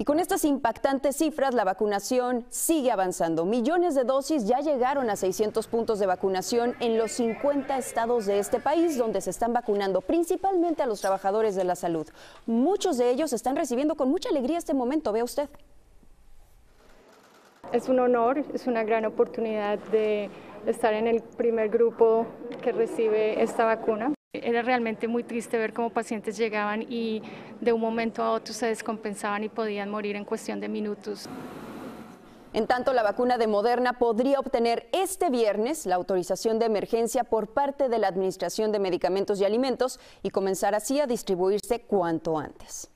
Y con estas impactantes cifras, la vacunación sigue avanzando. Millones de dosis ya llegaron a 600 puntos de vacunación en los 50 estados de este país, donde se están vacunando principalmente a los trabajadores de la salud. Muchos de ellos están recibiendo con mucha alegría este momento, vea usted. Es un honor, es una gran oportunidad de estar en el primer grupo que recibe esta vacuna. Era realmente muy triste ver cómo pacientes llegaban y de un momento a otro se descompensaban y podían morir en cuestión de minutos. En tanto, la vacuna de Moderna podría obtener este viernes la autorización de emergencia por parte de la Administración de Medicamentos y Alimentos y comenzar así a distribuirse cuanto antes.